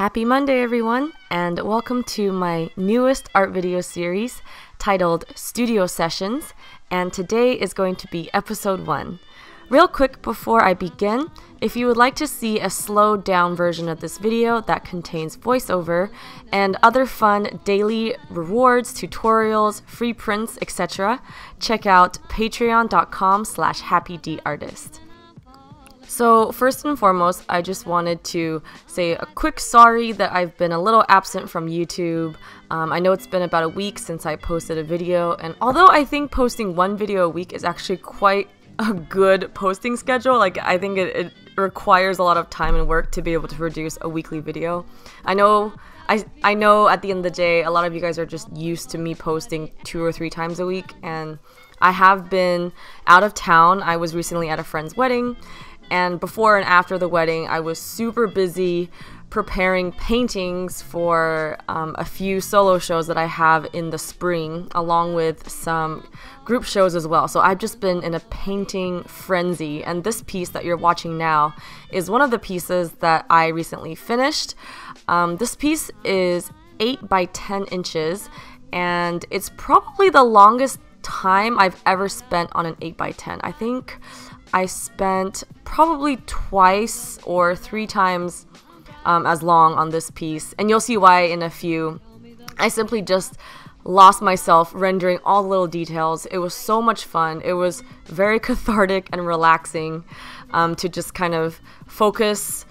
Happy Monday, everyone, and welcome to my newest art video series titled Studio Sessions. And today is going to be episode one. Real quick before I begin, if you would like to see a slowed down version of this video that contains voiceover and other fun daily rewards, tutorials, free prints, etc., check out patreon.com slash happydartist. So, first and foremost, I just wanted to say a quick sorry that I've been a little absent from YouTube. Um, I know it's been about a week since I posted a video, and although I think posting one video a week is actually quite a good posting schedule, like, I think it, it requires a lot of time and work to be able to produce a weekly video. I know. I, I know at the end of the day, a lot of you guys are just used to me posting two or three times a week, and I have been out of town. I was recently at a friend's wedding, and before and after the wedding, I was super busy preparing paintings for um, a few solo shows that I have in the spring, along with some group shows as well. So I've just been in a painting frenzy, and this piece that you're watching now is one of the pieces that I recently finished. Um, this piece is 8 by 10 inches, and it's probably the longest time I've ever spent on an 8 by 10. I think I spent probably twice or three times um, as long on this piece, and you'll see why in a few. I simply just lost myself rendering all the little details. It was so much fun. It was very cathartic and relaxing um, to just kind of focus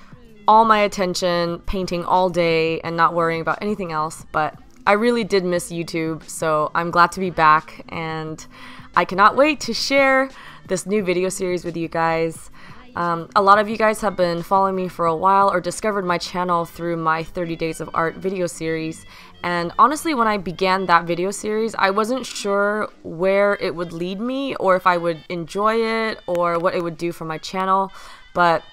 all my attention painting all day and not worrying about anything else. But I really did miss YouTube, so I'm glad to be back and I cannot wait to share this new video series with you guys. Um, a lot of you guys have been following me for a while or discovered my channel through my 30 Days of Art video series. And honestly, when I began that video series, I wasn't sure where it would lead me or if I would enjoy it or what it would do for my channel. But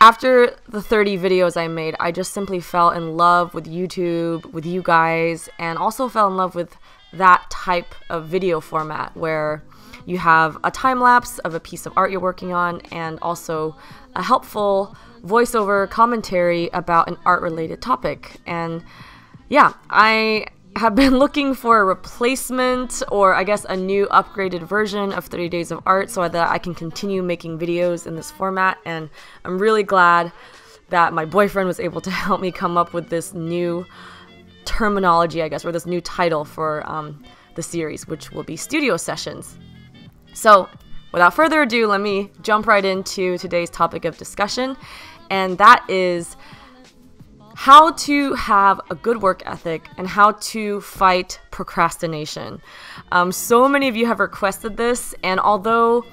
after the 30 videos I made, I just simply fell in love with YouTube, with you guys, and also fell in love with that type of video format where you have a time lapse of a piece of art you're working on and also a helpful voiceover commentary about an art related topic. And yeah, I have been looking for a replacement or I guess a new upgraded version of 30 Days of Art so that I can continue making videos in this format. And I'm really glad that my boyfriend was able to help me come up with this new terminology, I guess, or this new title for um, the series, which will be Studio Sessions. So, without further ado, let me jump right into today's topic of discussion, and that is how to have a good work ethic and how to fight procrastination. Um, so many of you have requested this, and although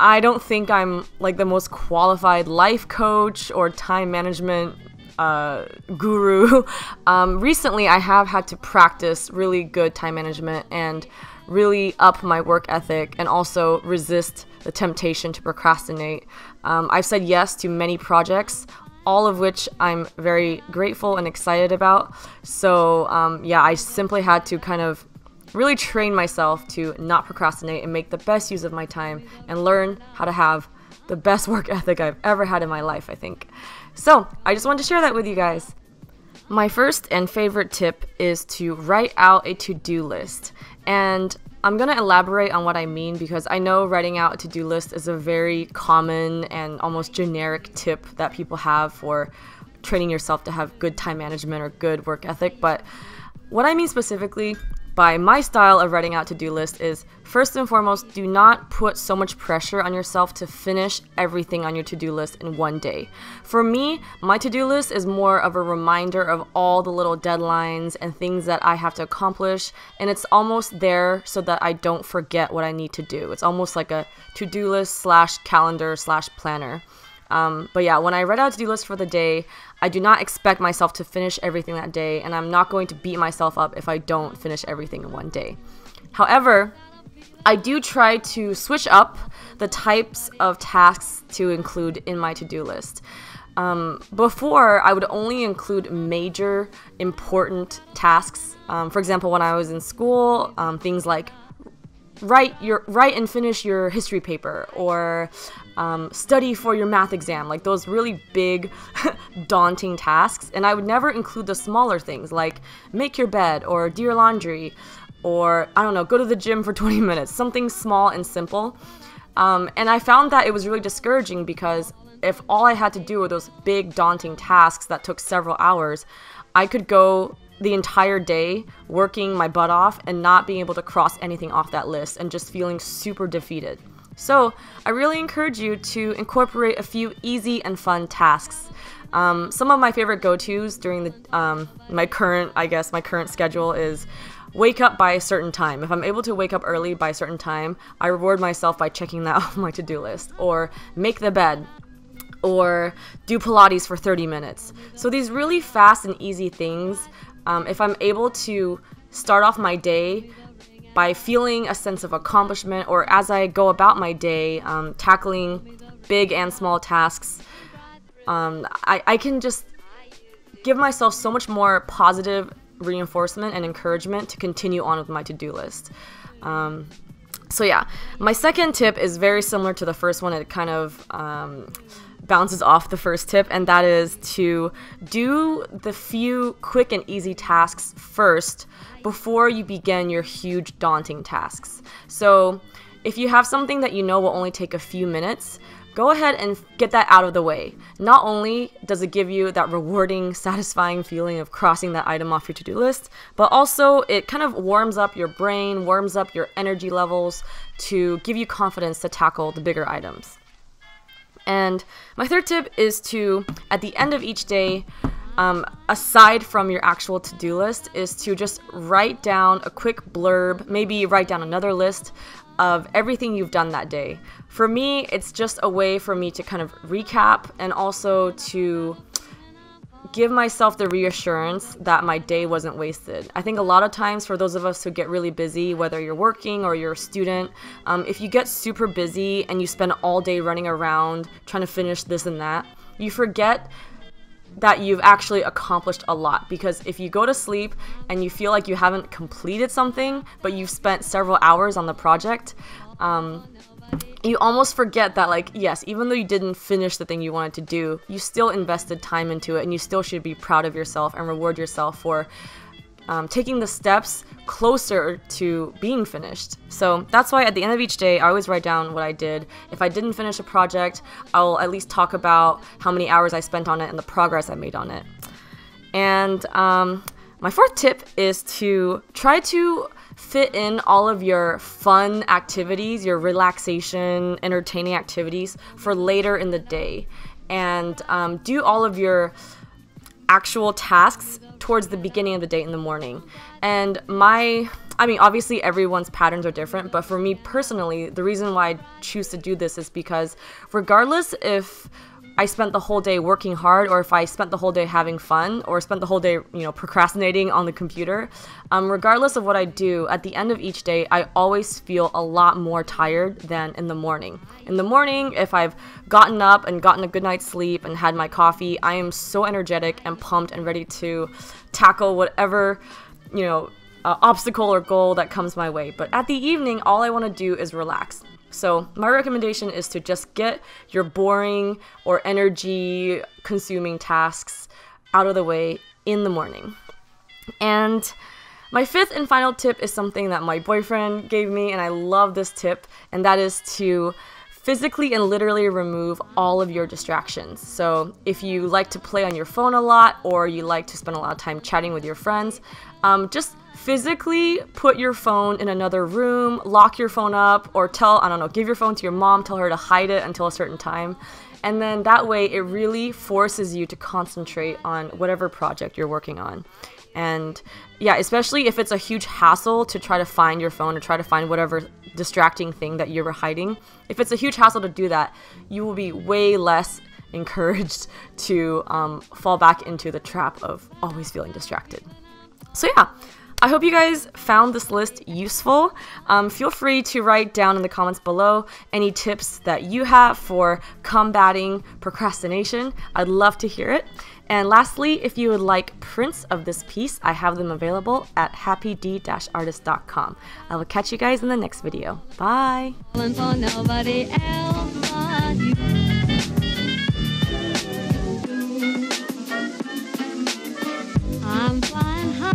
I don't think I'm like the most qualified life coach or time management uh, guru, um, recently I have had to practice really good time management and really up my work ethic and also resist the temptation to procrastinate. Um, I've said yes to many projects, all of which I'm very grateful and excited about. So, um, yeah, I simply had to kind of really train myself to not procrastinate and make the best use of my time and learn how to have the best work ethic I've ever had in my life, I think. So, I just wanted to share that with you guys. My first and favorite tip is to write out a to do list. And I'm gonna elaborate on what I mean because I know writing out a to do list is a very common and almost generic tip that people have for training yourself to have good time management or good work ethic. But what I mean specifically by my style of writing out to-do list is first and foremost do not put so much pressure on yourself to finish everything on your to-do list in one day. For me my to-do list is more of a reminder of all the little deadlines and things that i have to accomplish and it's almost there so that i don't forget what i need to do. It's almost like a to-do list slash calendar slash planner um, but yeah, when I write out to do list for the day, I do not expect myself to finish everything that day, and I'm not going to beat myself up if I don't finish everything in one day. However, I do try to switch up the types of tasks to include in my to do list. Um, before, I would only include major important tasks. Um, for example, when I was in school, um, things like write your write and finish your history paper or um, study for your math exam like those really big daunting tasks. And i would never include the smaller things like make your bed or do your laundry or i don't know go to the gym for 20 minutes something small and simple. Um, and i found that it was really discouraging because if all i had to do were those big daunting tasks that took several hours i could go the entire day working my butt off and not being able to cross anything off that list and just feeling super defeated. So, I really encourage you to incorporate a few easy and fun tasks. Um, some of my favorite go-tos during the um, my current, I guess, my current schedule is wake up by a certain time. If I'm able to wake up early by a certain time, I reward myself by checking that off my to-do list. Or make the bed or do Pilates for 30 minutes. So these really fast and easy things um, if I'm able to start off my day by feeling a sense of accomplishment, or as I go about my day, um, tackling big and small tasks, um, I, I can just give myself so much more positive reinforcement and encouragement to continue on with my to do list. Um, so, yeah, my second tip is very similar to the first one. It kind of um, bounces off the first tip, and that is to do the few quick and easy tasks first before you begin your huge, daunting tasks. So, if you have something that you know will only take a few minutes, go ahead and get that out of the way. Not only does it give you that rewarding, satisfying feeling of crossing that item off your to do list, but also it kind of warms up your brain, warms up your energy levels to give you confidence to tackle the bigger items. And my third tip is to, at the end of each day, um, aside from your actual to do list, is to just write down a quick blurb, maybe write down another list of everything you've done that day. For me, it's just a way for me to kind of recap and also to give myself the reassurance that my day wasn't wasted. I think a lot of times for those of us who get really busy, whether you're working or you're a student, um, if you get super busy and you spend all day running around trying to finish this and that, you forget that you've actually accomplished a lot because if you go to sleep and you feel like you haven't completed something but you've spent several hours on the project um, you almost forget that like yes even though you didn't finish the thing you wanted to do you still invested time into it and you still should be proud of yourself and reward yourself for um, taking the steps closer to being finished. So that's why at the end of each day, I always write down what I did. If I didn't finish a project, I'll at least talk about how many hours I spent on it and the progress I made on it. And um, my fourth tip is to try to fit in all of your fun activities, your relaxation, entertaining activities for later in the day. And um, do all of your actual tasks towards the beginning of the day in the morning. And my, I mean, obviously everyone's patterns are different, but for me personally, the reason why I choose to do this is because regardless if I spent the whole day working hard, or if I spent the whole day having fun, or spent the whole day, you know, procrastinating on the computer, um, regardless of what I do, at the end of each day, I always feel a lot more tired than in the morning. In the morning, if I've gotten up and gotten a good night's sleep and had my coffee, I am so energetic and pumped and ready to tackle whatever, you know, uh, obstacle or goal that comes my way. But at the evening, all I want to do is relax. So, my recommendation is to just get your boring or energy consuming tasks out of the way in the morning. And my fifth and final tip is something that my boyfriend gave me, and I love this tip, and that is to physically and literally remove all of your distractions. So, if you like to play on your phone a lot or you like to spend a lot of time chatting with your friends, um, just physically put your phone in another room, lock your phone up, or tell, I don't know, give your phone to your mom, tell her to hide it until a certain time. And then that way, it really forces you to concentrate on whatever project you're working on. And yeah, especially if it's a huge hassle to try to find your phone or try to find whatever distracting thing that you were hiding. If it's a huge hassle to do that, you will be way less encouraged to um, fall back into the trap of always feeling distracted. So yeah, I hope you guys found this list useful. Um, feel free to write down in the comments below any tips that you have for combating procrastination. I'd love to hear it. And lastly, if you would like prints of this piece, I have them available at happyd-artist.com. I will catch you guys in the next video. Bye!